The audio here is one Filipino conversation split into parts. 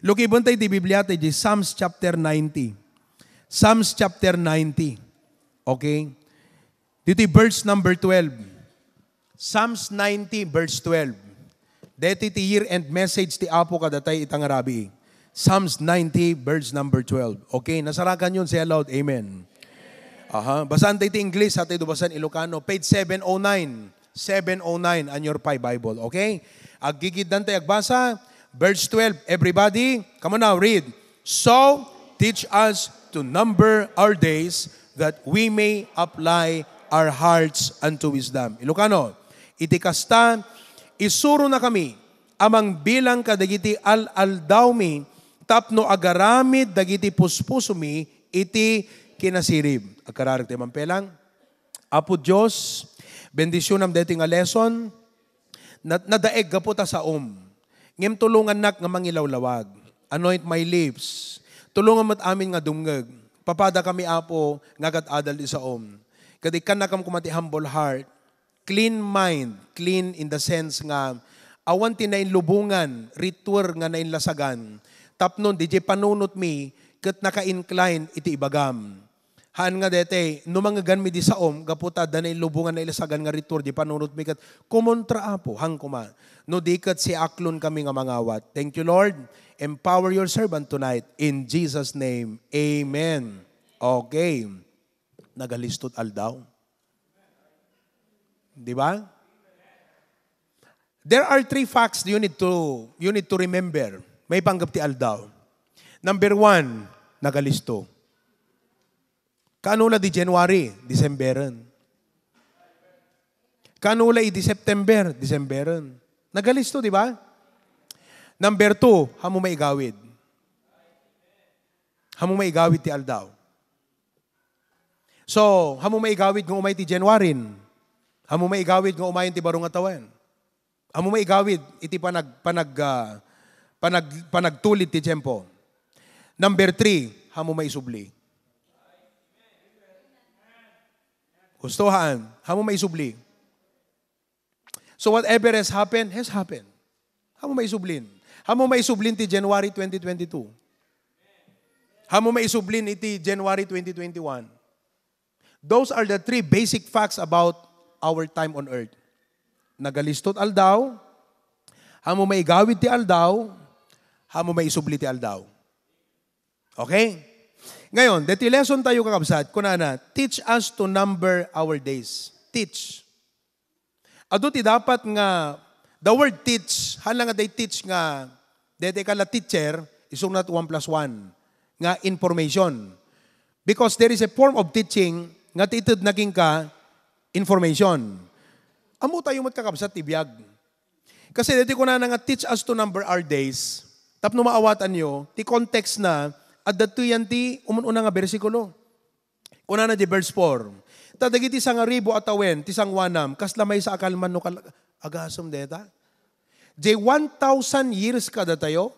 Luki bantay di Biblia tayo, Psalms chapter 90. Psalms chapter 90. Okay? Dito verse number 12. Psalms 90 verse 12. Dito ti year-end message ti Apo kadatay itang Arabi. Psalms 90 verse number 12. Okay, nasarakan yun, say aloud, Amen. Aha, basan tayo ti English, hati basan Ilocano, page 709. 709 on your Pi Bible, okay? Agigid tayo agbasa, verse 12. Everybody, come on now, read. So, teach us to number our days that we may apply our hearts unto wisdom. Ilocano, iti kasta, isuro na kami, amang bilang kadagiti al-aldaw mi, tapno agaramid dagiti puspuso mi, iti kinasirib. Agkararik tayo mampelang. Apo Diyos, bendisyon am dating nga lesson, na, nadaeg gaputa sa um. Ngem tulungan nak nga mangilawlawag. Anoint my lips. Tulungan mat amin nga dumngeg. Papada kami apo nga kat adal di sa om. Kadi kan nakam kumati humble heart clean mind, clean in the sense nga awan tinayin lubungan, ritual nga nainlasagan. Tapnon, di panunot mi, kat naka-incline iti ibagam. Haan nga dete, numanggan mi di saom, gaputa danay lubungan na ilasagan nga ritual, di panunot mi kat kumontra apo, hang kuma. No di kat si aklon kami nga mangawat. Thank you Lord. Empower your servant tonight. In Jesus' name, Amen. Okay. Nagalistot aldaw. Di ba? There are three facts you need to you need to remember. May panggap ti aldaw. Number one, nagalisto. Kanula di January, Decemberan. Kanula di September, Decemberan. Nagalisto, di ba? Number two, hamo may igawid. Hamo may igawid ti aldaw. So, hamo may igawid kung umay ti January, Amo may igawid nga umayon ti barong atawan. Amo may igawid iti panag panag uh, panag panagtulit ti tempo. Number three, hamo may subli. Gustuhan, hamo may subli. So whatever has happened, has happened. Hamo may sublin. Hamo may sublin ti January 2022. Hamo may sublin iti January 2021. Those are the three basic facts about our time on earth. Nagalistot aldaw, hamo may gawid ti aldaw, hamo may isubli ti aldaw. Okay? Ngayon, deti lesson tayo kakabsat, kunana, teach us to number our days. Teach. Ado ti dapat nga, the word teach, hala nga day teach nga, dete kala teacher, isong not 1 plus 1, nga information. Because there is a form of teaching, nga titid naging ka, information. Amo tayo magkakabsat tibiyag. Kasi dito ko nga teach us to number our days. Tapno maawatan nyo, ti context na, at dito yan ti umununa nga bersikulo. Kuna na di verse 4. Tadagiti sa nga ribo at awen, ti sang wanam, kaslamay sa akalman no kal agasom deta. Di 1,000 years kada tayo,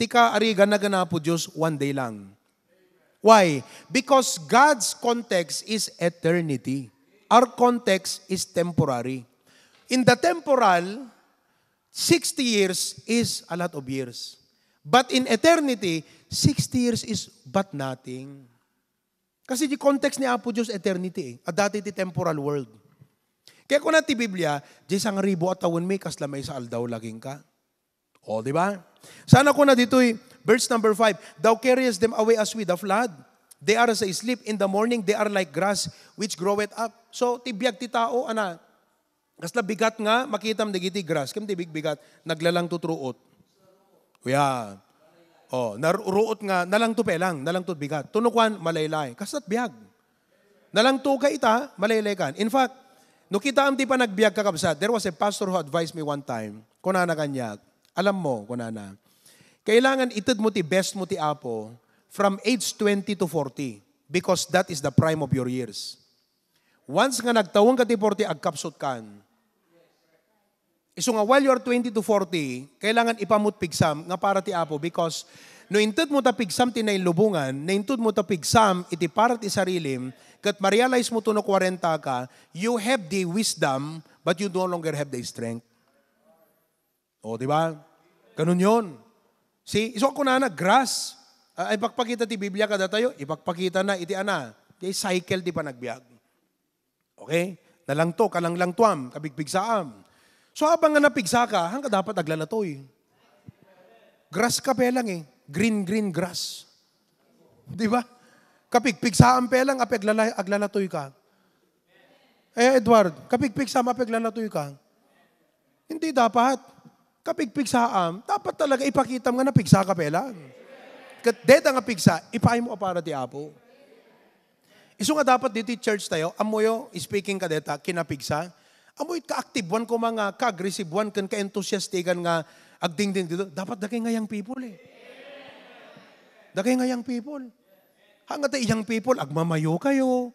ti ka arigan na ganapo Diyos one day lang. Why? Because God's context is eternity. Our context is temporary. In the temporal, 60 years is a lot of years. But in eternity, 60 years is but nothing. Kasi di context ni Apo Diyos eternity eh. At dati ti temporal world. Kaya kung natin Biblia, di sang ribo at tawon may kaslamay sa aldaw laging ka. O, di ba? Sana ko na dito verse number 5, Thou carriest them away as with a flood. They are as a sleep. In the morning, they are like grass which groweth up. So, tibiyag ti tao, ana, kasla bigat nga, makita mo digiti grass. Kam tibig bigat, naglalang tutruot. Kuya, oh, naruot nga, nalang to pelang, nalang to bigat. Tunukwan, malaylay. Kasat biyag. Nalang to ka ita, malaylay kan. In fact, no kita am ti pa nagbiag kakabsat, there was a pastor who advised me one time, kunana kanya, alam mo, kunana, kailangan itid mo ti best mo ti apo, from age 20 to 40 because that is the prime of your years. Once nga nagtawang ka ti 40, agkapsot kan. Iso nga, while you are 20 to 40, kailangan ipamut pigsam nga para ti Apo because no intud mo ta pigsam ti lubungan, na intud mo ta pigsam iti para ti sarilim, kat ma-realize mo to no 40 ka, you have the wisdom, but you no longer have the strength. O, di ba? Ganun yon. See, iso ako na na, grass. Uh, ipagpakita ti Biblia kada tayo, ipagpakita na iti ana. Di cycle di pa nagbiag. Okay? Nalang to, kalang lang tuam, kabigpigsaam. So habang nga napigsa ka, hangga dapat aglalatoy. Grass ka pe lang eh. Green, green grass. Di ba? Kapigpigsaam pe lang, apig aglalatoy ka. Eh, Edward, kapigpigsam, apig aglalatoy ka. Hindi dapat. Kapigpigsaam, dapat talaga ipakita mo nga na pigsa ka pe lang. Kat nga pigsa, ipahay mo para ti Apo. Iso nga dapat dito church tayo, amoyo, speaking ka deta, kinapigsa, amoy ka-active ko mga ka-aggressive one, kan ka-enthusiastigan nga agdingding dito. Dapat dakay nga yung people eh. Dakay nga yung people. Hanga tayo young people, agmamayo kayo,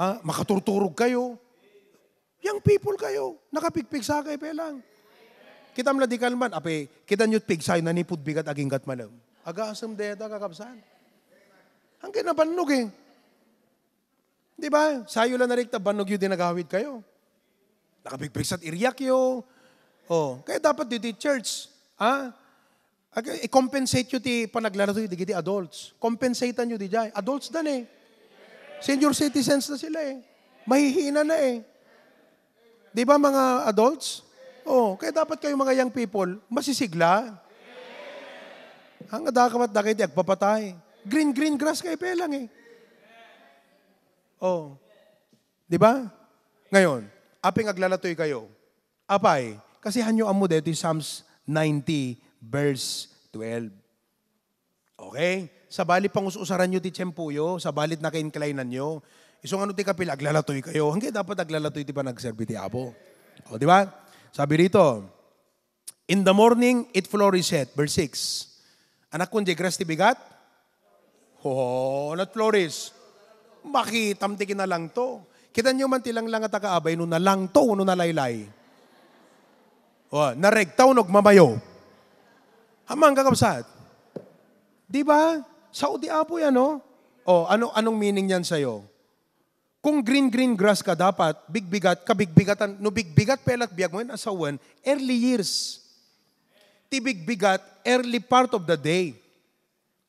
ah, makaturturog kayo. Young people kayo, nakapigpigsa kayo pa lang. Kita mo di kalman, ape, kita nyo pigsay na nipud bigat aging gat malam. Aga asam deta kakapsan. Hanggang nabanog eh. Di ba? Sayo lang na rin banog yun din nagawid kayo. Nakapigpigsat iriyak yo. Oh, kaya dapat dito church. Ah, i-compensate nyo ti panaglaro di di adults. Compensatean nyo di jay. Adults dan eh. Senior citizens na sila eh. Mahihina na eh. Di ba mga adults? Oh, kaya dapat kayo mga young people, masisigla. Ang adakamat na kayo, agpapatay. Green, green grass kayo pa lang eh. Oh. Di ba? Ngayon, aping aglalatoy kayo. Apay, kasi hanyo amo dito Psalms 90 verse 12. Okay? Sa balit pangususaran nyo ti tiyempuyo, sa balit na kainkilainan nyo. Isong ano ti kapil, aglalatoy kayo. Hanggang dapat aglalatoy ti pa nagserbi ti Apo. O, di ba? Sabi rito, In the morning, it flourished. Verse 6. Anak kun, grass ti bigat? Oh, not flourish. Makitam ti kinalang to. Kita nyo man tilang lang at akaabay, no nalang to, no nalaylay. O, naregtaw, nog mamayo. Hamang kakabsat. Di ba? Saudi apo yan, no? O, ano, anong meaning yan sa'yo? Kung green-green grass ka dapat, bigbigat, kabigbigatan, no bigbigat pelat biyag mo yun, asawan, early years. Ti bigbigat, early part of the day.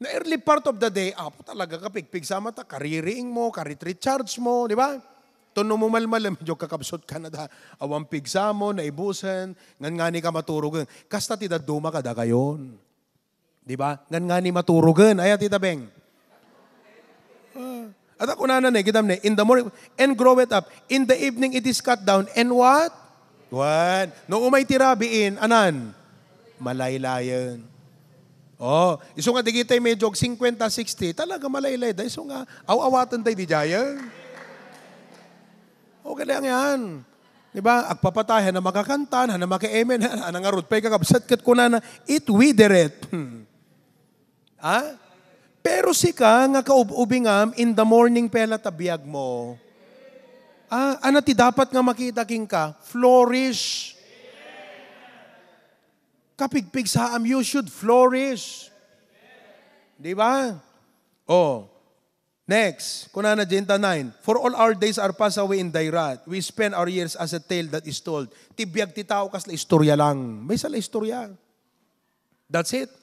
Na early part of the day, apo talaga kapigpig sa mata, kaririing mo, karit-recharge mo, di ba? Tono mo malmal, medyo kakabsot ka na da, awang pigsa mo, naibusan, ngan nga ni ka maturugan. Kasta ti duma ka da kayon. Di ba? Ngan nga ni maturugan. Ay, tita Beng. Uh, at ako na nanay, kita na, in the morning, and grow it up. In the evening, it is cut down. And what? What? No umay tirabiin, anan? Malaylayan. Oh, iso nga digitay medyo 50-60, talaga malaylay. Dahil iso nga, aw-awatan tayo di jaya. Okay lang yan. Di ba? Agpapatayan na makakantan, na maka-amen, na nga rutpay kakabsat kat kuna na, it witheret. Hmm. Ha? Pero si ka nga kaububingam in the morning pela tabiyag mo. Ah, ano ti dapat nga makita king ka? Flourish. Kapigpig sa am, you should flourish. Di ba? Oh. Next, kunana Jenta 9. For all our days are passed away in thy wrath. We spend our years as a tale that is told. Tibiyag ti tao kas la istorya lang. May sala istorya. That's it.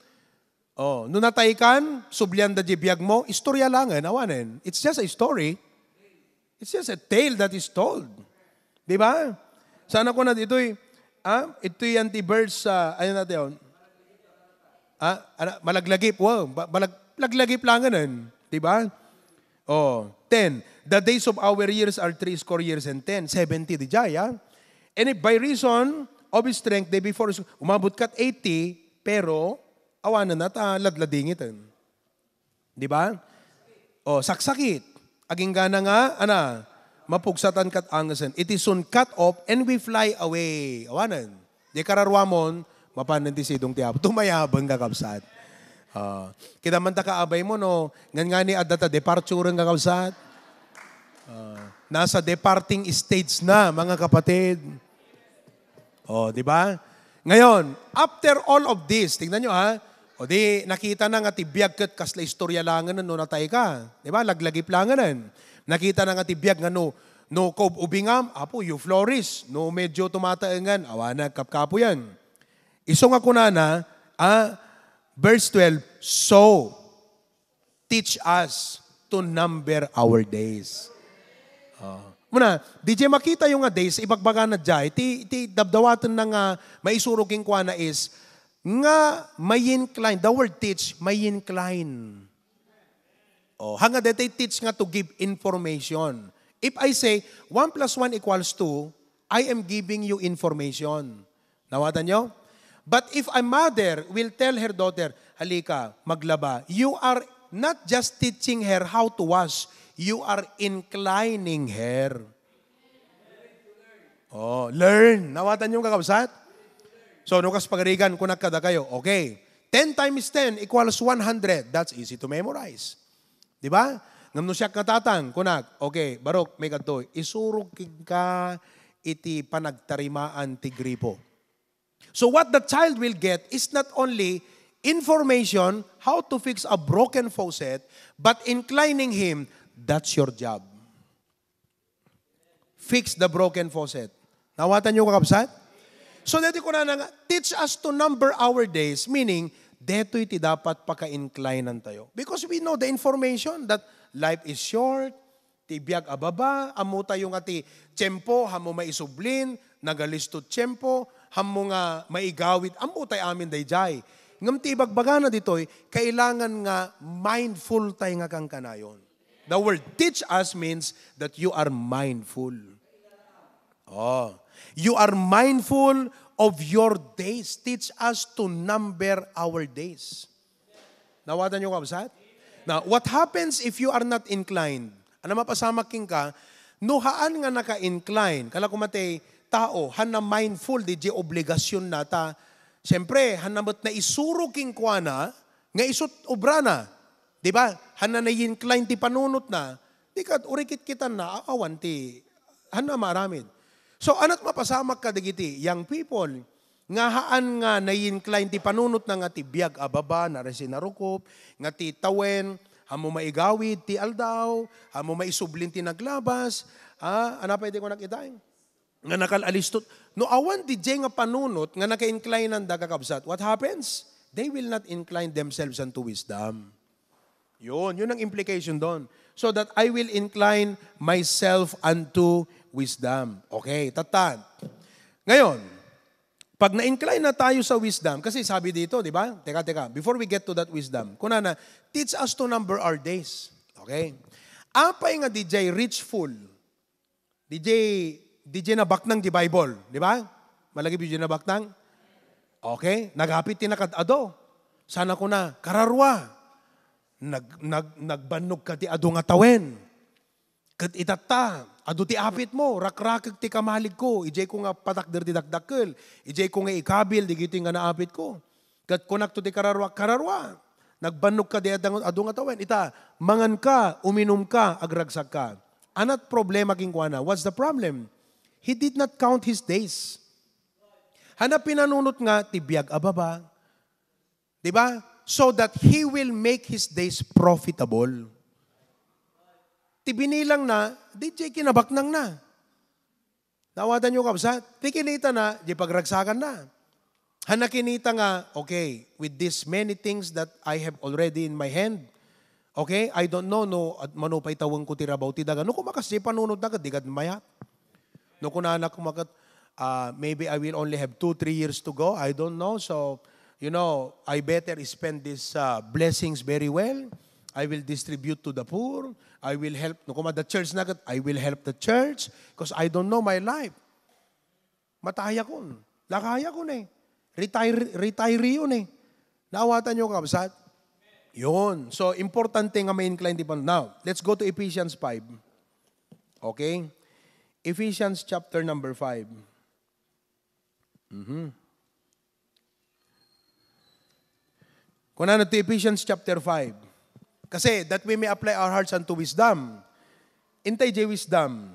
Oh, nung natay kan, sublyan da jibiyag mo, istorya lang eh, awanin. It's just a story. It's just a tale that is told. Di ba? Sana ko na dito eh, ah, ito yung anti-birds sa, uh, ano natin yun? Ah, malaglagip, wow, malaglagip lang ganun. Di ba? Oh, 10. The days of our years are three score years and 10. 70 di jaya. And if by reason of his strength, they before, umabot kat 80, pero awanan na ta ladladingit. Di ba? O, saksakit. Aging gana nga, ana, mapugsatan kat angasan. It is soon cut off and we fly away. Awanan. Di kararwamon, mapanan ti sidong tiap. Tumayabang kakabsat. Uh, kita man ta kaabay mo, no, ngan nga ni adata departure ng kakabsat. Uh, nasa departing stage na, mga kapatid. Oh, di ba? Ngayon, after all of this, tingnan nyo ha, o di, nakita na nga tibiyag kat kasla istorya langan no natay ka. Di ba? Laglagip langanan. Nakita na nga tibiyag nga no, no kob ubingam, apo, you flourish. No medyo tumataengan, awa na kapkapo yan. Iso nga kunana, ah, Verse 12, So, teach us to number our days. Uh, muna, DJ makita yung nga days, ibagbaga na jay, ti, ti dabdawatan na nga maisurugin kwa na is, nga may incline, the word teach, may incline. Oh, hanga dete teach nga to give information. If I say 1 plus 1 equals 2, I am giving you information. Nawatan nyo? But if a mother will tell her daughter, halika, maglaba, you are not just teaching her how to wash, you are inclining her. Oh, learn. Nawatan yung kakabsat? So, nukas pagarigan, kung nakada kayo, okay. 10 times 10 equals 100. That's easy to memorize. Di ba? Ngam no siya katatang, kunak, okay, barok, may kadto, isurog ka iti panagtarimaan ti gripo. So what the child will get is not only information how to fix a broken faucet, but inclining him, that's your job. Fix the broken faucet. Nawatan niyo kakabsat? So dito ko na nga, teach us to number our days, meaning, deto iti dapat paka-inclinean tayo. Because we know the information that life is short, ti ababa, amo tayo nga ti tiyempo, hamo maisublin, nagalistot tiyempo, hamo nga maigawit, amo tayo amin dayjay. Ngam ti bagbaga na ditoy, kailangan nga mindful tayo nga kang kanayon. The word teach us means that you are mindful. Oh. You are mindful of your days. Teach us to number our days. Nawatan nyo kabsat? Now, what happens if you are not inclined? Ano mapasama king ka, nuhaan nga naka-incline, kala kumate, tao, han na mindful, di obligasyon nata. Siyempre, han na isuro king kwa na, nga isut obra na. Di ba? Han na na-incline ti panunot na, di ka, urikit kita na, aawan ti, han na maramid. So, anat mapasamak ka digiti, young people, nga haan nga na-incline ti panunot na nga ti biyag ababa, na resinarukop, nga ti tawen, hamo maigawid ti aldaw, hamo maisublin ti naglabas, ah, ana pwede ko nakita nga nakalalistot. No awan di nga panunot nga naka-incline ang dagakabsat, what happens? They will not incline themselves unto wisdom. Yun, yun ang implication doon. So that I will incline myself unto wisdom. Okay, tatan. Ngayon, pag na-incline na tayo sa wisdom, kasi sabi dito, di ba? Teka, teka, before we get to that wisdom, kuna na, teach us to number our days. Okay? Apay nga DJ richful. DJ, DJ na baknang di Bible. Di ba? Malagi DJ na baknang? Okay? Nagapit tinakadado. Sana ko na, kararwa. Nag, nag, nagbanog ka ti ado nga tawen. Kat itata, ado ti apit mo, rakrakag ti kamalig ko, ijay ko nga patakder ti dakdakkel, ijay ko nga ikabil, di gito nga naapit ko. Kat kunak to ti kararwa, kararwa. Nagbanog ka di ado nga tawen. Ita, mangan ka, uminom ka, agragsak ka. Anat problema king kuana? What's the problem? He did not count his days. Hanap pinanunot nga, tibiyag ababa. Di ba? So that he will make his days profitable tibinilang na, di jay kinabaknang na. Nawatan nyo kabsat? Di kinita na, di pagragsakan na. Hanakinita nga, okay, with this many things that I have already in my hand, okay, I don't know, no, at manupay tawang ko tirabaw ti daga. No, kumakas, panunod na di kad mayat. No, kunanak kumakat, uh, maybe I will only have two, three years to go, I don't know, so, you know, I better spend these uh, blessings very well. I will distribute to the poor. I will help. No, kuma the church na I will help the church because I don't know my life. Mataya ko. Lakaya ko na eh. Retire, retiree yun eh. Naawatan nyo kabsat? Yun. So, importante nga may incline di pa. Now, let's go to Ephesians 5. Okay? Ephesians chapter number 5. Mm-hmm. Kung ano to Ephesians chapter 5. Kasi that we may apply our hearts unto wisdom. Intay jay wisdom.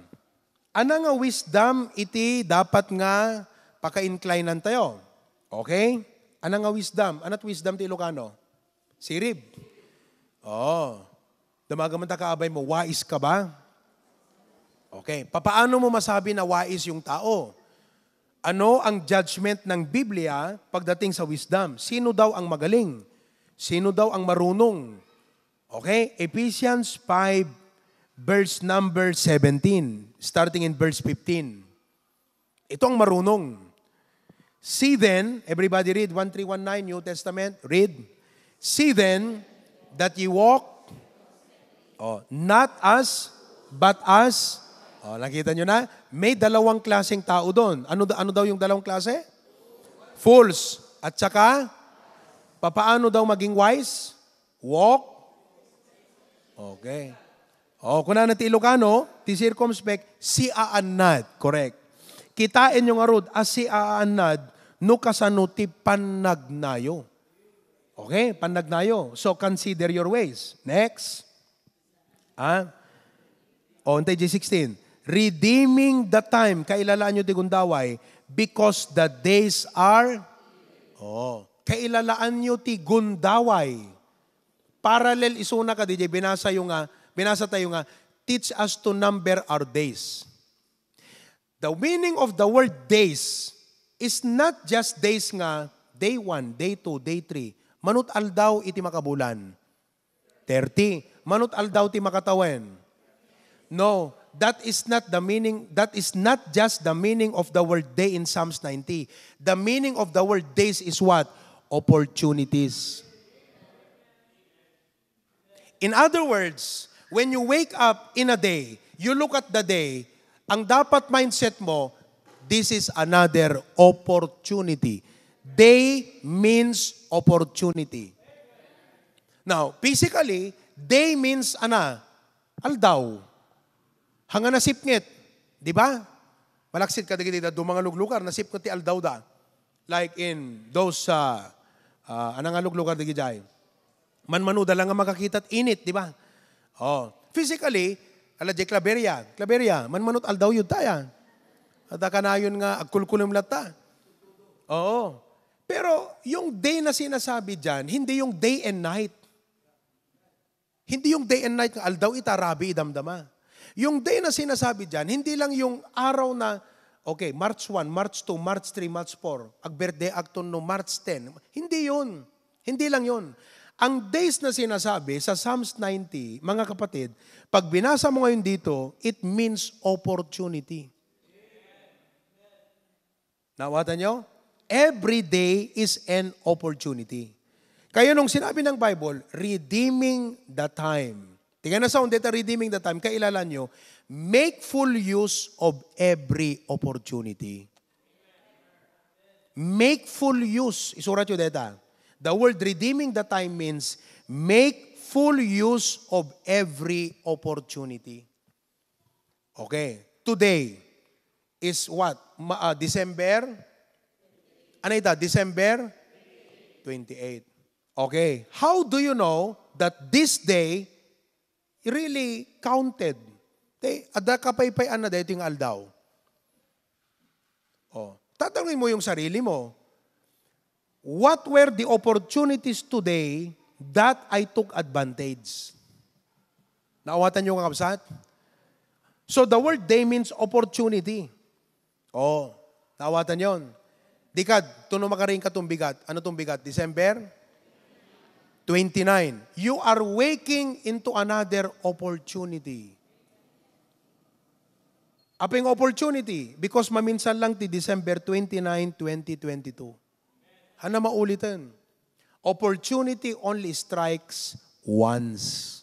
Ana nga wisdom iti dapat nga paka-inclinean tayo. Okay? Ana nga wisdom? Anat wisdom ti Ilocano? Sirib. Oh. Damagaman ta kaabay mo, wais ka ba? Okay. Papaano mo masabi na wais yung tao? Ano ang judgment ng Biblia pagdating sa wisdom? Sino daw ang magaling? Sino daw ang marunong? Okay, Ephesians 5, verse number 17, starting in verse 15. Ito ang marunong. See then, everybody read 1319 New Testament, read. See then that you walk oh, not as, but as, oh, nakita nyo na, may dalawang klaseng tao doon. Ano, ano daw yung dalawang klase? Fools. At saka, papaano daw maging wise? Walk Okay. O, kung na ti Ilocano, ti circumspect, si aanad. Correct. Kitain yung arod, as si aanad, no kasano ti panagnayo. Okay, panagnayo. So, consider your ways. Next. Ah? O, antay G16. Redeeming the time, kailalaan nyo ti gundaway, because the days are, oh, kailalaan nyo ti gundaway Parallel isuna ka DJ binasa yung nga binasa tayo nga teach us to number our days. The meaning of the word days is not just days nga day 1, day 2, day 3. Manut aldaw iti makabulan. 30. Manut aldaw ti makatawen. No, that is not the meaning, that is not just the meaning of the word day in Psalms 90. The meaning of the word days is what? Opportunities. In other words, when you wake up in a day, you look at the day, ang dapat mindset mo, this is another opportunity. Day means opportunity. Now, physically, day means ana, aldaw. Hanga nasipngit. Di ba? Malaksit ka dito do mga luglukar, nasip ko ti aldaw da. Like in those, uh, uh, anang luglukar di gijay Manmanuda lang ang makakita at init, di ba? Oh, physically, ala di klaberya. Klaberya, manmanot aldaw yun taya. At kanayon nga, agkulkulim lata. Oo. Pero yung day na sinasabi dyan, hindi yung day and night. Hindi yung day and night ng aldaw itarabi idamdama. Yung day na sinasabi dyan, hindi lang yung araw na, okay, March 1, March 2, March 3, March 4, ag birthday acton no March 10. Hindi yun. Hindi lang yun. Ang days na sinasabi sa Psalms 90, mga kapatid, pag binasa mo ngayon dito, it means opportunity. Nawatan nyo? Every day is an opportunity. Kaya nung sinabi ng Bible, redeeming the time. Tingnan na sound dito, redeeming the time. Kailala nyo, make full use of every opportunity. Make full use. Isurat nyo dito. The word redeeming the time means make full use of every opportunity. Okay. Today is what? Ma, uh, December? Ano ito? December 28. Okay. How do you know that this day really counted? Te, ada kapaypayan na dito yung aldaw. Oh. Tatanungin mo yung sarili mo, what were the opportunities today that I took advantage? Naawatan niyo ang kapsat? So the word day means opportunity. Oh, naawatan yon. Dikad, tuno ka bigat. Ano tong bigat? December 29. You are waking into another opportunity. Aping opportunity because maminsan lang ti December 29, 2022. Hana maulitan. Opportunity only strikes once.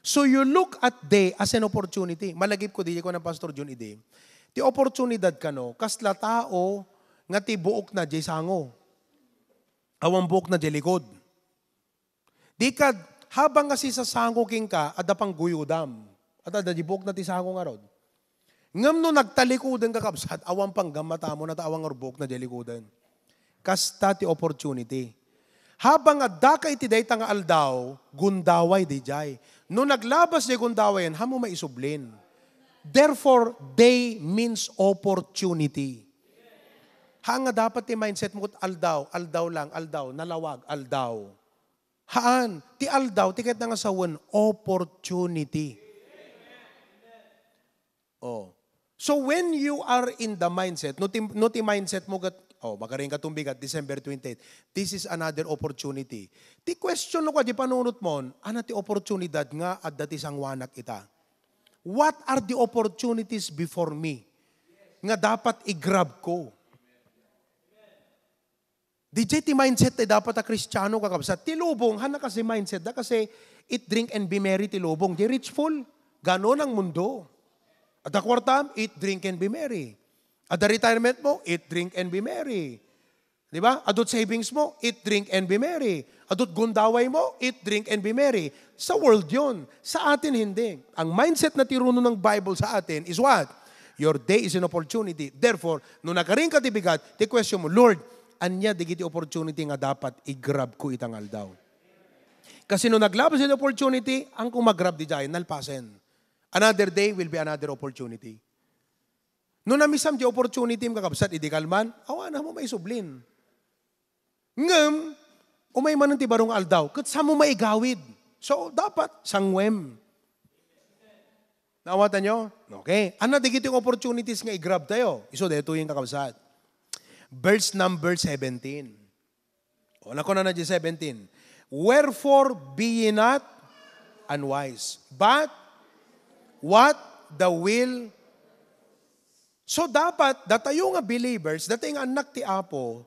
So you look at day as an opportunity. Malagip ko, di ko ng Pastor John Ide. Ti oportunidad ka kasla tao nga ti buok na jay sango. Awang buok na jay likod. Di ka, habang kasi sa sango king ka, ada pang guyudam. At ada di buok na ti sango nga rod. Ngam no nagtalikodan ka kapsat, awang pang gamata mo na taawang arbok na jay likodan kasta ti opportunity. Habang adda ka iti dayta nga aldaw, gundaway di jay. No naglabas di gundaway yan, hamo maisublin. Therefore, day means opportunity. Hanga dapat ti mindset mo aldaw, aldaw lang, aldaw, nalawag, aldaw. Haan, ti aldaw, ti kahit nga sawan, opportunity. Oh. So when you are in the mindset, no ti, no ti mindset mo gat Oh, makaring katong bigat, December 28. This is another opportunity. Ti question ko, di panunot mo, ana ti opportunidad nga at dati sang wanak ita. What are the opportunities before me? Nga dapat i-grab ko. DJ ti mindset ay dapat a kristyano kakabsat. Ti lubong, hana kasi mindset da kasi eat, drink, and be merry ti lubong. Di rich full. Ganon ang mundo. At the kwartam, eat, drink, and be merry. At the retirement mo, eat, drink, and be merry. Di ba? Adult savings mo, eat, drink, and be merry. Adult gundaway mo, eat, drink, and be merry. Sa world yon. Sa atin, hindi. Ang mindset na tiruno ng Bible sa atin is what? Your day is an opportunity. Therefore, nung nakaring katibigat, the question mo, Lord, anya digiti opportunity nga dapat i-grab ko itangal daw. Kasi nung naglabas yung opportunity, ang kung mag-grab di dyan, nalpasen. Another day will be another opportunity. No namisam di opportunity mo kakabsat, idi kalman, awa na mo may sublin. Ngam, umay man ti barong aldaw, kat sa mo maigawid. So, dapat, sangwem. Naawatan nyo? Okay. Ano digit yung opportunities nga i-grab tayo? Iso, dito yung kakabsat. Verse number 17. O, nako na na 17. Wherefore be ye not unwise, but what the will So dapat, datayo nga believers, datay nga anak ti Apo,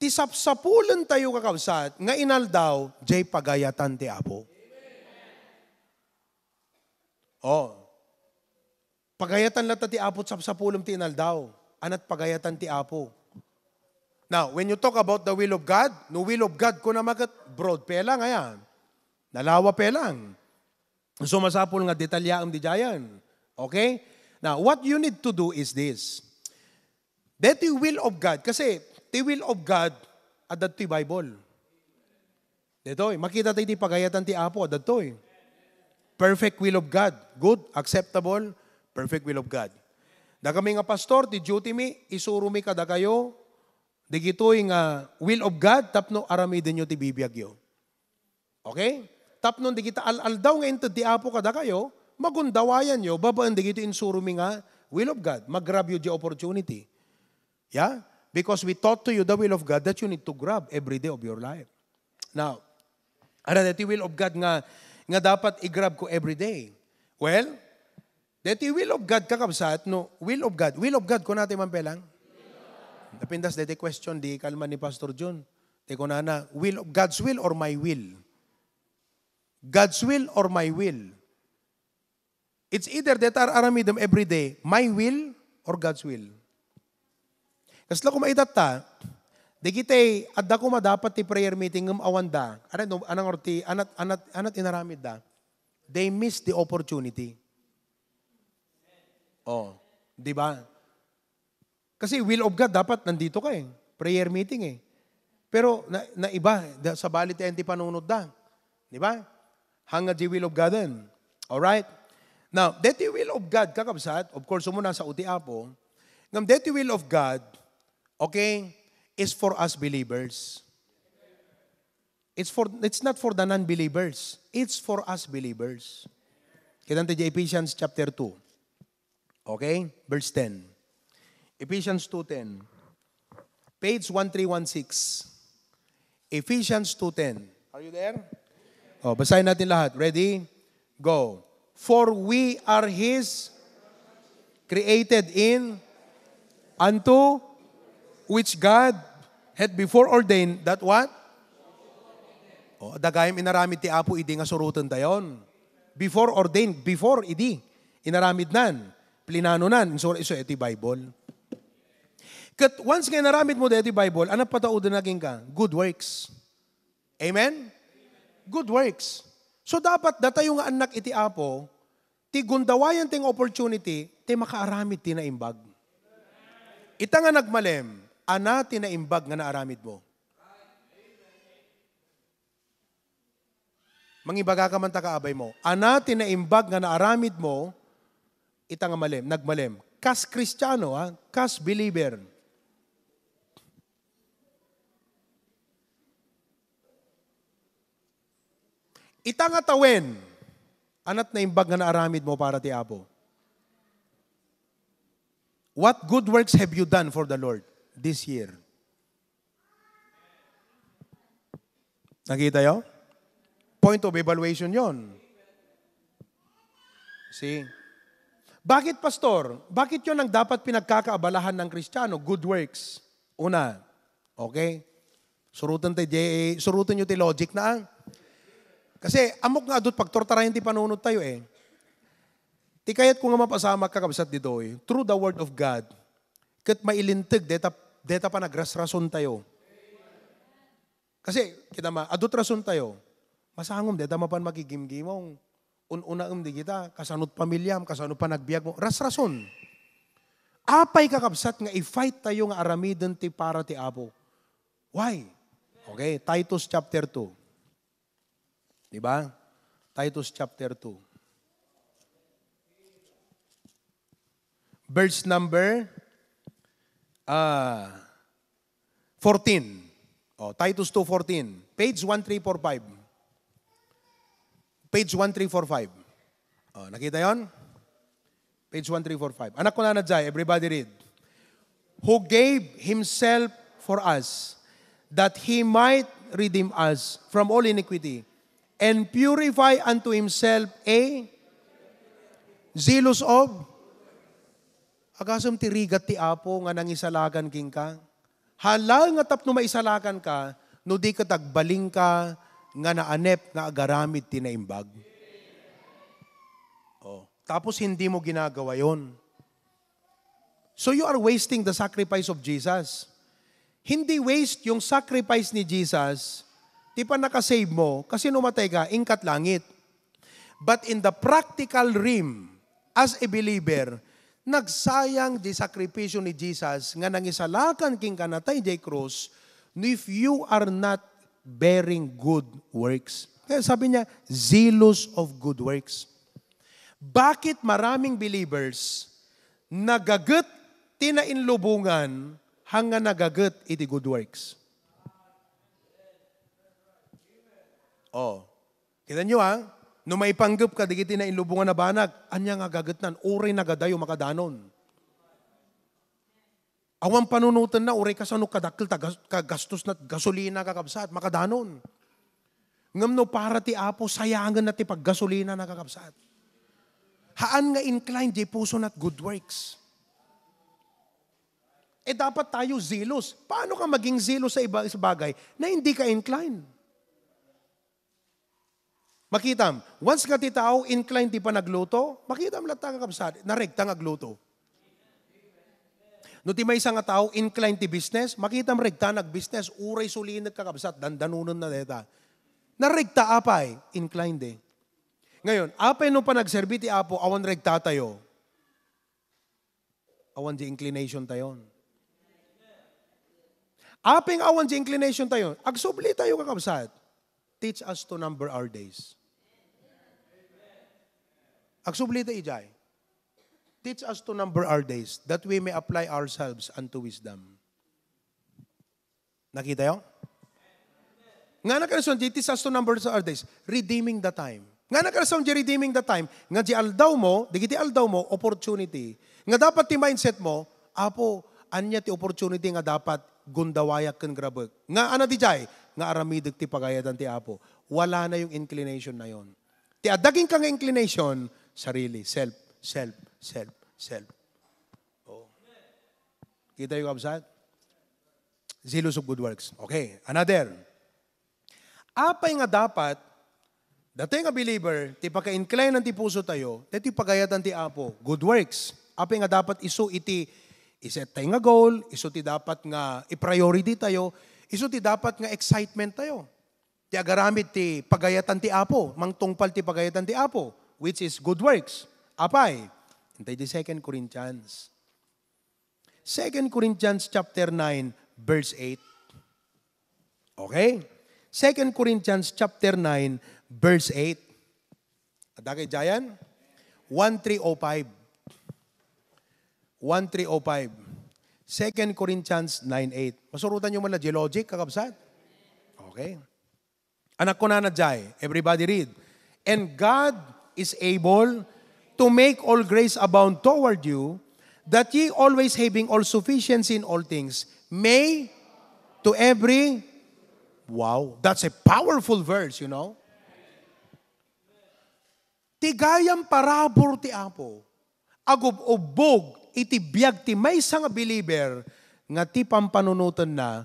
ti sapsapulan tayo kakabsat, nga inaldaw, jay pagayatan ti Apo. Oh. Pagayatan lata ti Apo sapsapulam ti inaldaw. Anat pagayatan ti Apo. Now, when you talk about the will of God, no will of God ko na magat broad pela nga yan. Nalawa pelang. So masapul nga detalyaam di jayan. Okay? Now, what you need to do is this. That the will of God, kasi the will of God, adat ti Bible. Dito, makita tayo ti pagayatan ti Apo, adat to eh. Perfect will of God. Good, acceptable, perfect will of God. Da kami nga pastor, ti duty mi, isuro mi kada kayo, di gitoy nga will of God, tapno aramidin nyo ti bibiyagyo. Okay? Tapno di kita al-al daw nga into ti Apo kada kayo, magundawayan nyo, babaan di gito insurumi nga, will of God, mag-grab you the opportunity. Yeah? Because we taught to you the will of God that you need to grab every day of your life. Now, ano that will of God nga, nga dapat i-grab ko every day? Well, that will of God kakabsat, no, will of God, will of God ko natin man pelang? Napindas dete question di kalman ni Pastor John. Te ko na na, will God's will or my will? God's will or my will? It's either that are aramidam every day, my will or God's will. Kasi ko maidat ta, di kitay, adda ko madapat ti prayer meeting ng awanda, ano, anang orti, anat, anat, anat inaramid da, they miss the opportunity. Oh, di ba? Kasi will of God, dapat nandito ka eh. Prayer meeting eh. Pero na, na iba, sa balit enti panunod da. Di ba? Hangad the will of God din. Alright? Now, that will of God, kakabsat, of course, muna sa uti apo, ngam that will of God, okay, is for us believers. It's for it's not for the non-believers. It's for us believers. Kita natin Ephesians chapter 2. Okay? Verse 10. Ephesians 2.10. Page 1316. Ephesians 2.10. Are you there? Oh, basahin natin lahat. Ready? Go. For we are His created in unto which God had before ordained that what? O, dagayam inaramid ti Apo, idi nga surutan dayon. Before ordained, before idi. Inaramid nan. Plinano nan. So, iso iti Bible. Kat once nga inaramid mo iti Bible, ano patao din naging ka? Good works. Amen? Good works. So dapat data yung anak iti apo, ti gundawayan ting opportunity, ti makaaramid ti naimbag. Ita nga nagmalem, ana ti naimbag nga naaramid mo. Mangibaga ka man kaabay mo. Ana ti naimbag nga naaramid mo, ita nga malem, nagmalem. Kas Kristiyano, ha? kas believer. Itangatawin, anat na imbag nga naaramid mo para ti Apo. What good works have you done for the Lord this year? Nakita yo? Point of evaluation yon. See? Bakit, Pastor? Bakit yon ang dapat pinagkakaabalahan ng Kristiyano? Good works. Una, okay? Surutan tayo, surutan nyo tayo logic na ang kasi amok nga doon, pagtortarayan ti panunod tayo eh. Ti kayat ko nga mapasama kakabsat dito eh. Through the word of God, kat mailintig, deta, deta pa nagrasrason tayo. Kasi, kita ma, adot rason tayo. Masangom, deta mapan magigimgimong. Un-una um di kita, kasanot pamilyam, kasanot pa nagbiag mo. Ras-rason. Apay kakabsat nga i-fight tayo nga aramidon ti para ti Apo. Why? Okay, Titus chapter 2. Di ba? Titus chapter 2. Verse number uh, 14. Oh, Titus 2.14. Page 1345. Page 1345. Oh, nakita yon? Page 1345. Anak ko na nadjay, everybody read. Who gave Himself for us, that He might redeem us from all iniquity, and purify unto Himself a zealous of Agasam tirigat ti apo nga nangisalagan king ka. Hala nga tapno maisalakan ka, no di ka tagbaling ka, nga naanep nga agaramid tinaimbag. Oh. Tapos hindi mo ginagawa yon. So you are wasting the sacrifice of Jesus. Hindi waste yung sacrifice ni Jesus, di pa nakasave mo, kasi numatay ka, ingkat langit. But in the practical realm, as a believer, nagsayang di sakripisyo ni Jesus nga nangisalakan king kanatay di cross, if you are not bearing good works. Kaya sabi niya, zealous of good works. Bakit maraming believers nagagat tinainlubungan hanga nagagat iti good works? Oh. Kita nyo ha? No may panggap ka, digiti na inlubungan na banag, anya nga gagatnan, uray nagadayo makadanon. Awan panunutan na, uray kasano kadakil, kagastos na gasolina kakabsat, makadanon. Ngam no para ti apo, sayangan na ti paggasolina na kakabsat. Haan nga inclined, di puso nat good works. Eh dapat tayo zealous. Paano ka maging zealous sa iba sa bagay na hindi ka inclined? Makitam, once ka ti tao inclined ti pa nagluto, makitam lahat ka kabsat, naregta nga agluto. No ti may nga tao inclined ti business, makita mo regta nag-business, uray sulinag kakabsat, dandanunan na deta. Naregta apay, inclined eh. Ngayon, apay no pa nagserbi ti apo, awan regta tayo. Awan di inclination tayo. Aping awan di inclination tayo, agsubli tayo kakabsat. Teach us to number our days. Agsubli tayo ijay. Teach us to number our days that we may apply ourselves unto wisdom. Nakita yun? Nga na karason, teach us to number our days, redeeming the time. Nga na karason, redeeming the time, nga di aldaw mo, di aldaw mo, opportunity. Nga dapat ti mindset mo, apo, anya ti opportunity nga dapat gundawayak kan grabag. Nga ana di jay, nga aramidag ti pagayadan ti apo. Wala na yung inclination na yon. Ti adaging kang inclination, sarili, self, self, self, self. Oh. Kita yung kabsat? Zealous of good works. Okay, another. Apay nga dapat, dati nga believer, ti pagka-incline ng ti puso tayo, dati pagayatan ti apo, good works. Apay nga dapat iso iti, iset tayo nga goal, iso ti dapat nga i-priority tayo, iso ti dapat nga excitement tayo. Ti agaramit ti pagayatan ti apo, mangtungpal ti pagayatan ti apo, which is good works. Apay, Hintay di 2 Corinthians. 2 Corinthians chapter 9, verse 8. Okay? 2 Corinthians chapter 9, verse 8. Ada kay Jayan? 1305. 1305. 2 Corinthians 9.8. Masurutan nyo man na geologic, kakabsat? Okay. Anak ko na na Jai. Everybody read. And God is able to make all grace abound toward you, that ye always having all sufficiency in all things, may to every Wow, that's a powerful verse, you know. Ti gayam parabor ti Apo. Agob ubog iti biyag ti may nga believer nga ti pampanunutan na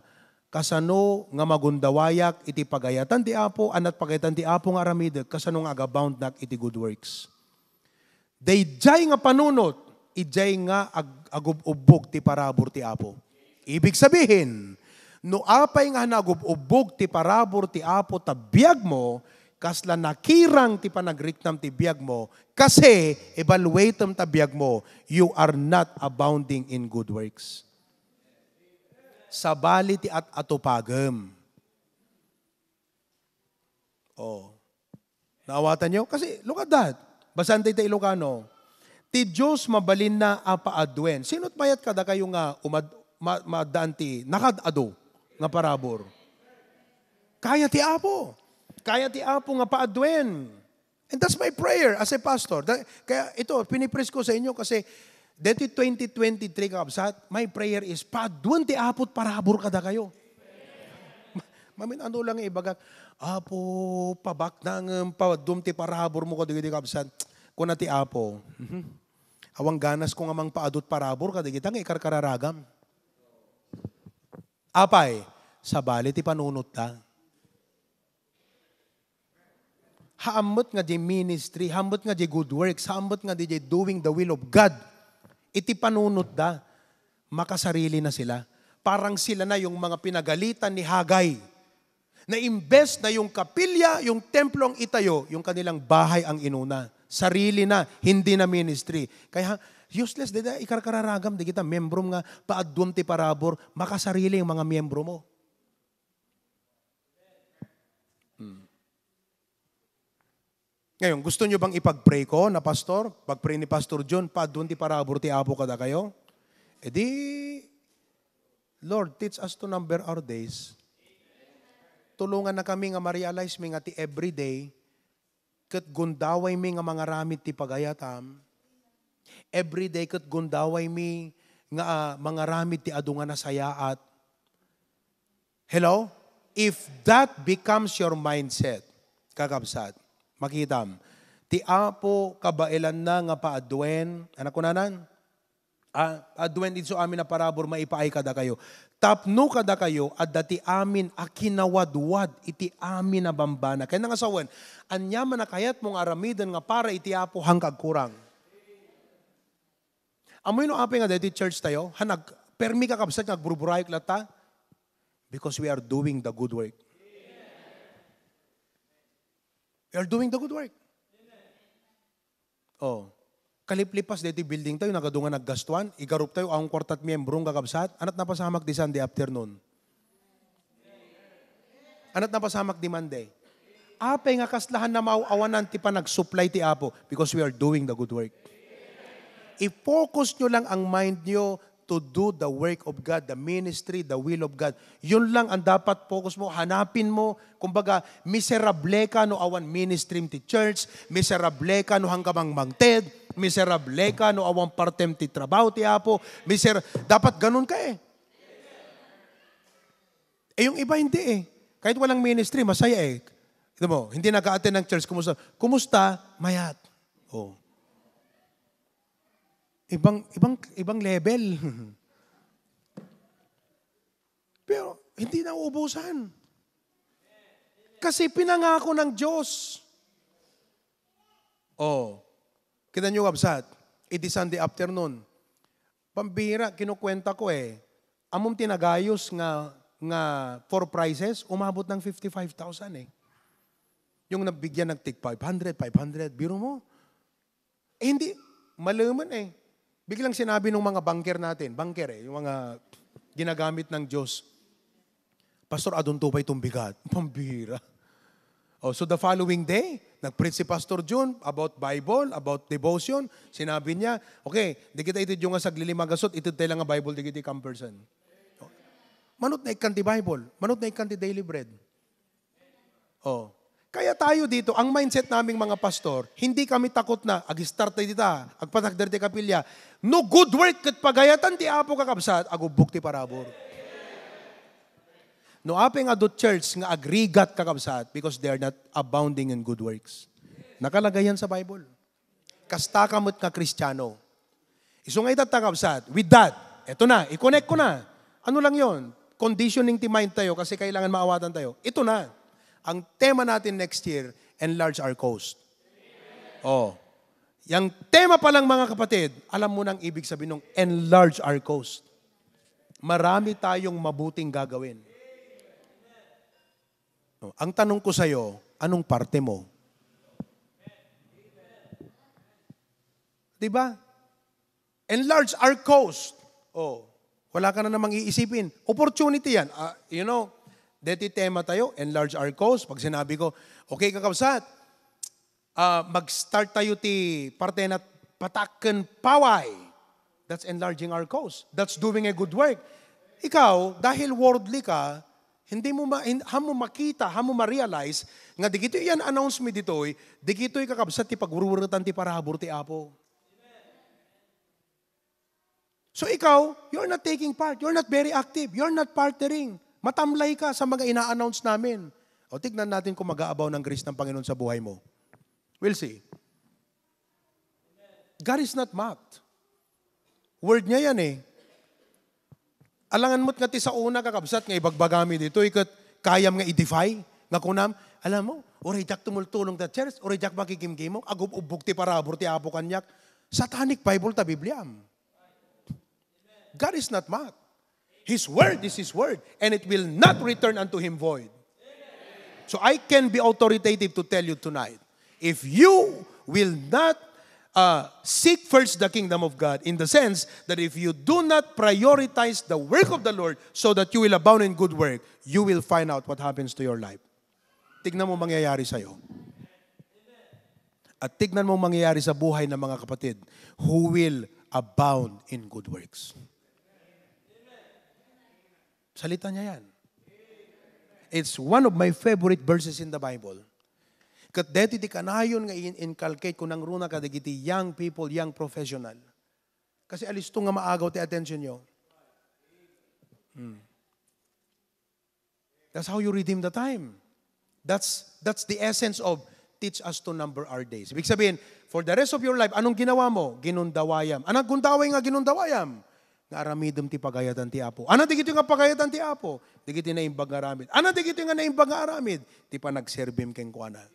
kasano nga magundawayak iti pagayatan ti Apo anat pagayatan ti Apo nga aramid kasano nga agabound nak iti good works. Dayjay nga panunot ijay nga ag, agububog ti parabor ti Apo. Ibig sabihin, no apay nga nagububog ti parabor ti Apo tabiyag mo, kasla nakirang ti panagriknam ti biyag mo, kasi evaluate tam tabiyag mo, you are not abounding in good works. Sabali ti at atupagem. Oh. Naawatan nyo? Kasi look at that. Basan tayo Ilocano. Ti Diyos mabalin na apaadwen. Sino't mayat kada kayo nga umad, ma, madaan ti nakadado nga parabor? Kaya ti Apo. Kaya ti Apo nga paadwen. And that's my prayer as a pastor. Kaya ito, pinipres ko sa inyo kasi dito 2023 kabsat, my prayer is paadwen ti Apo parabor kada kayo. Mamin ano lang ibagak, Apo, pabak nang padum ti parabor mo ko digiti kabsat. Kuna ti Apo. Mm-hmm. Awang ganas ko nga mang paadot parabor kadigita nga ikarkararagam. Apay, sa bali ti panunot ta. haamot nga di ministry, haamot nga di good works, haamot nga di doing the will of God. Iti panunot da, makasarili na sila. Parang sila na yung mga pinagalitan ni Hagay. Na imbes na yung kapilya, yung templo ang itayo, yung kanilang bahay ang inuna. Sarili na, hindi na ministry. Kaya useless, di da, ikarkararagam, di kita, membro nga, paadum ti parabor, makasarili yung mga membro mo. Ngayon, gusto nyo bang ipag-pray ko na pastor? Pag-pray ni Pastor John, pa doon ti parabor ti abo kada kayo? E di, Lord, teach us to number our days. Tulungan na kami nga ma-realize mi nga ti everyday, kat gundaway mi nga mga ramit ti pagayatam, everyday kat gundaway mi nga uh, mga ramit ti adungan na sayaat. Hello? If that becomes your mindset, kakabsat, Makitam. Ti apo kabailan na nga paadwen. Anak ko nanan? Ah, adwen din so amin na parabor maipaay kada kayo. Tapno kada kayo at dati amin akinawadwad iti amin na bambana. Kaya nga sawan, anya man na kayat mong aramidan nga para iti apo hangkag kurang. Amoy no api nga dati church tayo, hanag, permi ka kapsat nga burburayok because we are doing the good work. You are doing the good work. Oh. Kaliplipas dito building tayo, nagadungan naggastuan, igarup tayo ang kwartat miyembrong kakabsat, anat na pasamak di Sunday afternoon. Anat na pasamak di Monday. Ape nga kaslahan na mauawanan ti pa nag-supply ti Apo because we are doing the good work. I-focus nyo lang ang mind nyo to do the work of God, the ministry, the will of God. Yun lang ang dapat focus mo. Hanapin mo, kumbaga, miserable ka no awan ministry ti church, miserable ka no hanggamang mangted, miserable ka no awan partem ti trabaho ti apo, miser dapat ganun ka eh. Eh yung iba hindi eh. Kahit walang ministry, masaya eh. Ito mo, hindi nag-attend ng church, kumusta? Kumusta? Mayat. Oh. Ibang, ibang, ibang level. Pero hindi na uubusan. Kasi pinangako ng Diyos. Oh, kita nyo kabsat, it is Sunday afternoon. Pambira, kinukwenta ko eh. Among tinagayos nga nga four prices, umabot ng 55,000 eh. Yung nabigyan ng tig 500, 500, biro mo. Eh, hindi, malaman eh. Biglang sinabi ng mga banker natin, banker eh, yung mga ginagamit ng Diyos, Pastor, adon to ba itong bigat? Pambira. Oh, so the following day, nag-preach si Pastor June about Bible, about devotion. Sinabi niya, okay, di kita ito yung nga saglilimagassot, ito tayo lang nga Bible, di kita ikang person. Manot na ikan ti Bible, manot na ikan ti daily bread. Oh, kaya tayo dito, ang mindset naming mga pastor, hindi kami takot na, ag-start tayo dita, agpatagdar ti kapilya, no good work kat pagayatan ti apo kakabsat, agubok ti parabor. No apeng adult church nga agrigat kakabsat because they are not abounding in good works. Nakalagay yan sa Bible. Kasta kamot ka kristyano. Iso nga itatakabsat. With that, eto na, i-connect ko na. Ano lang yon? Conditioning ti mind tayo kasi kailangan maawatan tayo. Ito na. Ang tema natin next year, enlarge our coast. Oh. Yang tema pa lang mga kapatid, alam mo nang ibig sabihin ng enlarge our coast. Marami tayong mabuting gagawin. No, ang tanong ko sa iyo, anong parte mo? 'Di ba? Enlarge our coast. Oh, wala ka na namang iisipin. Opportunity yan. Uh, you know, deti tema tayo, enlarge our coast. Pag sinabi ko, okay kakabsat, uh, mag-start tayo ti parte na pataken paway. That's enlarging our coast. That's doing a good work. Ikaw, dahil worldly ka, hindi mo ma, hamo makita, hamo ma-realize, nga di kito yan announce mi ditoy, di kito kakabsat ti pagwurwurutan ti parabor ti Apo. So ikaw, you're not taking part. You're not very active. You're not partnering. Matamlay ka sa mga ina-announce namin. O tignan natin kung mag-aabaw ng grace ng Panginoon sa buhay mo. We'll see. God is not mocked. Word niya yan eh. Alangan mo't nga ti sa una kakabsat nga ibagbagami dito, ikat kayam nga i-defy, nga kunam, alam mo, oray jak tumultulong ta church, oray jak makikimkimok, agub ubog ti parabor ti apo kanyak. Satanic Bible ta Bibliam. God is not mocked. His word is His word, and it will not return unto Him void. So I can be authoritative to tell you tonight, if you will not uh, seek first the kingdom of God in the sense that if you do not prioritize the work of the Lord so that you will abound in good work, you will find out what happens to your life. Tignan mo mangyayari sa'yo. At tignan mo mangyayari sa buhay ng mga kapatid who will abound in good works. Salita niya yan. It's one of my favorite verses in the Bible. Kat deti ti kanayon nga inculcate ko ng runa kadagiti young people, young professional. Kasi alis to nga maagaw ti attention nyo. Hmm. That's how you redeem the time. That's that's the essence of teach us to number our days. Ibig sabihin, for the rest of your life, anong ginawa mo? Ginundawayam. Anong gundaway nga ginundawayam? Nga aramidem ti pagayatan ti Apo. Ano di nga pagayatan ti Apo? Di na imbag aramid. Ano di nga na imbag aramid? Ti pa nagserbim keng kuana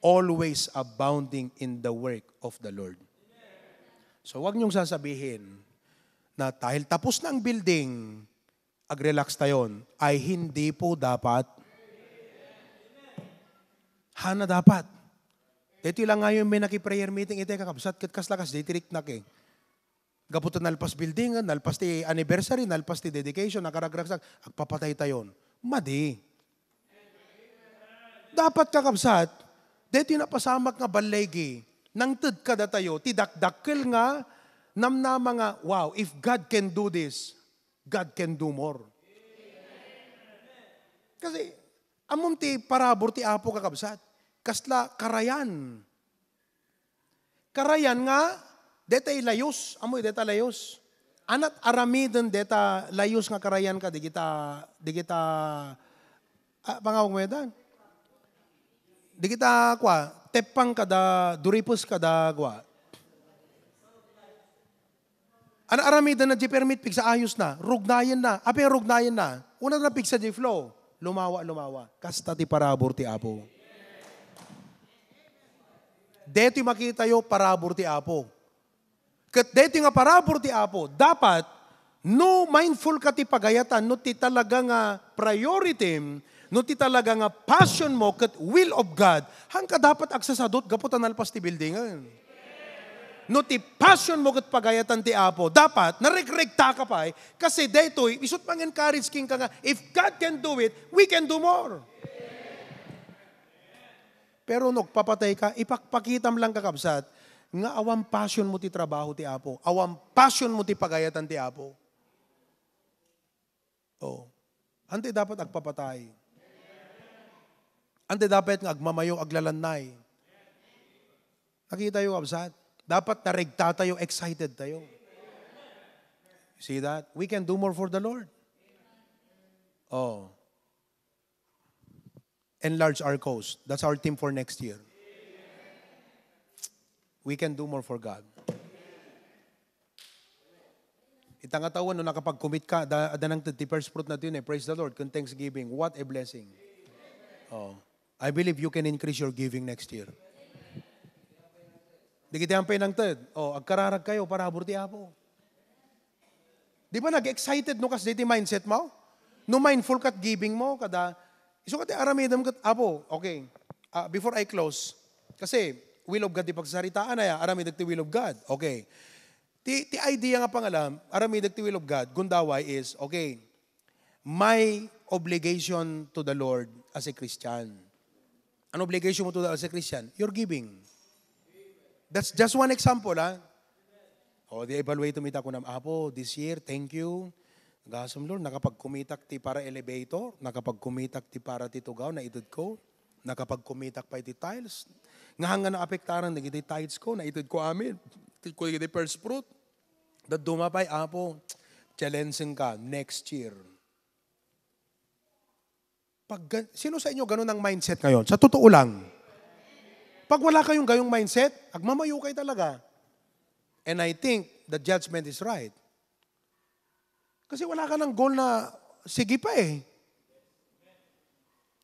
always abounding in the work of the Lord. So wag niyong sasabihin na dahil tapos na ang building, ag-relax tayon, ay hindi po dapat. Hana dapat. Dito lang ngayon may naki-prayer meeting, ito kakabsat, kat kaslakas, ditirik na kay. Gaputan nalpas building, nalpas ti anniversary, nalpas ti dedication, nakaragragsak, agpapatay tayon. Madi. Dapat kakabsat, Dito napasamak nga balaygi, nang tud kada tayo, tidakdakkel nga, namnama nga, wow, if God can do this, God can do more. Kasi, amom ti parabor ti apo kakabsat, kasla karayan. Karayan nga, deta ilayos, amoy deta layos. Anat aramiden deta layos nga karayan ka, di kita, di kita, ah, pangawag mo yan, di kita kwa, tepang kada, duripos kada kwa. Ano aramida na di permit pig sa ayos na, rugnayan na, ape rugnayan na, una na pig sa di flow, lumawa, lumawa, kasta ti parabor ti apo. Dito makita yo parabor ti apo. Kat dito nga parabor ti apo, dapat no mindful ka ti pagayatan, no ti talaga nga priority no ti talaga nga passion mo kat will of God, hangka dapat aksasadot gaputan alpas ti buildingan. No ti passion mo kat pagayatan ti Apo, dapat naregregta ka pa eh, kasi daytoy isut mang encourage king ka nga, if God can do it, we can do more. Pero no, papatay ka, ipakpakitam lang kakabsat, nga awang passion mo ti trabaho ti Apo, awang passion mo ti pagayatan ti Apo. Oh. Ante dapat agpapatay. Ante dapat nga agmamayo aglalannay. Nakita yung absat. Dapat narigta tayo, excited tayo. See that? We can do more for the Lord. Oh. Enlarge our coast. That's our team for next year. We can do more for God. Itangatawan no nakapag-commit ka, da, da ng 30 fruit na yun eh. Praise the Lord. Kung thanksgiving, what a blessing. Oh. I believe you can increase your giving next year. Di kita pay ng third. Oh, agkararag kayo para aburti apo. Di ba nag-excited no kas diti mindset mo? No mindful kat giving mo kada iso kat aramidam kat apo. Okay. Uh, before I close, kasi will of God di pagsaritaan na ya, aramidag ti will of God. Okay. Ti, ti idea nga pangalam, aramidag ti will of God, gundaway is, okay, my obligation to the Lord as a Christian. Ano obligation mo to the, as a Christian? You're giving. That's just one example, ha? O, di evaluate tumita ko na, Apo, this year, thank you. Gasam Lord, nakapag-kumitak ti para elevator, nakapag-kumitak ti para ti tugaw na idod ko, nakapag-kumitak pa ti tiles, nga hanga na apektaran na giti tiles ko, na idod ko amin ko the first fruit. That dumapay, apo, challenging ka next year. Pag, sino sa inyo ganun ang mindset ngayon? Sa totoo lang. Pag wala kayong gayong mindset, agmamayo kayo talaga. And I think the judgment is right. Kasi wala ka ng goal na, sige pa eh.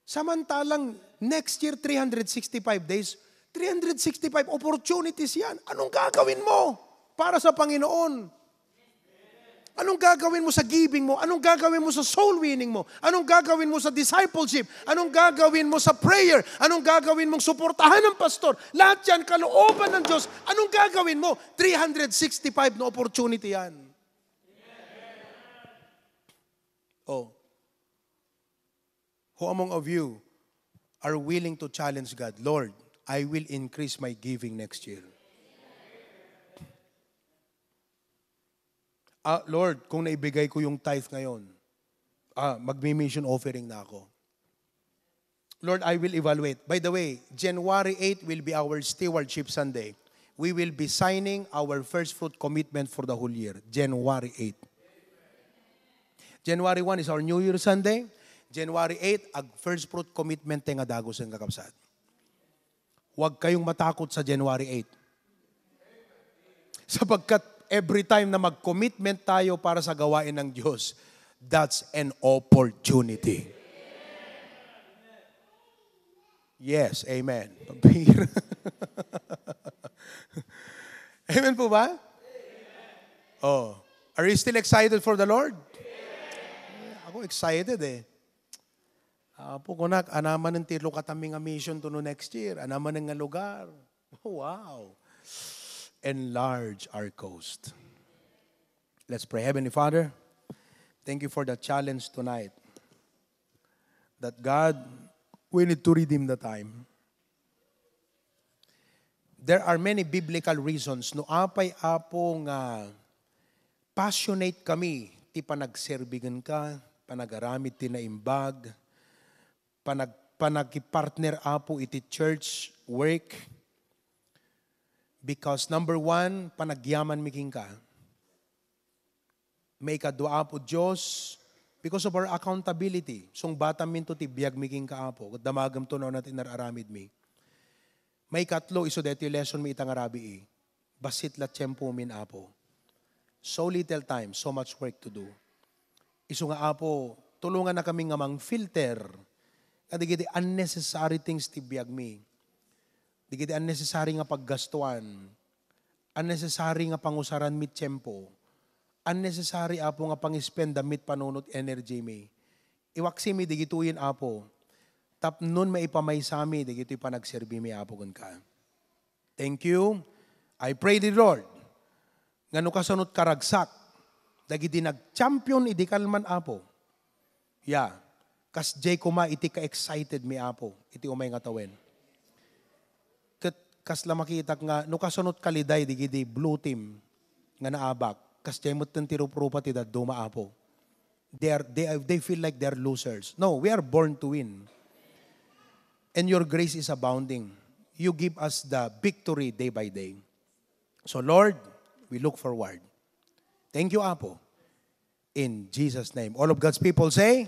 Samantalang next year, 365 days, 365 opportunities yan. Anong gagawin mo para sa Panginoon? Anong gagawin mo sa giving mo? Anong gagawin mo sa soul winning mo? Anong gagawin mo sa discipleship? Anong gagawin mo sa prayer? Anong gagawin mong suportahan ng pastor? Lahat yan, kalooban ng Diyos. Anong gagawin mo? 365 na opportunity yan. Oh. Who among of you are willing to challenge God? Lord, I will increase my giving next year. Ah, Lord, kung naibigay ko yung tithe ngayon, ah, magmi-mission offering na ako. Lord, I will evaluate. By the way, January 8 will be our stewardship Sunday. We will be signing our first fruit commitment for the whole year, January 8. January 1 is our New Year Sunday. January 8, ag first fruit commitment nga dagos ang kakapsat huwag kayong matakot sa January 8. Sapagkat every time na mag-commitment tayo para sa gawain ng Diyos, that's an opportunity. Yes, amen. amen po ba? Oh. Are you still excited for the Lord? Ako excited eh. Apo ko nak, anaman ng tilo kataming nga mission to no next year. Anaman ng nga lugar. Wow. Enlarge our coast. Let's pray. Heavenly Father, thank you for the challenge tonight. That God, we need to redeem the time. There are many biblical reasons no apay apo nga passionate kami ti panagserbigan ka, panagaramit ti na imbag, panag, panagkipartner apo iti church work. Because number one, panagyaman miking ka. May kadwa po Diyos because of our accountability. Song bata minto ti biyag miking ka apo. Damagam to na natin nararamid mi. May katlo iso deti lesson mi itang arabi eh. Basit la tiyempo min apo. So little time, so much work to do. Iso nga apo, tulungan na kami nga mang filter Kadigiti unnecessary things ti biag mi. Digiti unnecessary nga paggastuan. Unnecessary nga pangusaran mit tiyempo. Unnecessary apo nga pang-spend damit panunot energy mi. Iwaksi mi digituin apo. Tap nun maipamay sa mi, digito'y panagserbi mi apo kun ka. Thank you. I pray the Lord. Ngano kasunod karagsak. Dagiti nag-champion idikalman apo. Yeah Kas jay kuma iti ka-excited mi apo, iti umay nga tawen. Kas la makita nga, no kasunod kaliday, di gidi blue team, nga naabak, kas jay mo tirupropa ti duma apo. They, are, they, they feel like they're losers. No, we are born to win. And your grace is abounding. You give us the victory day by day. So Lord, we look forward. Thank you, Apo. In Jesus' name. All of God's people say,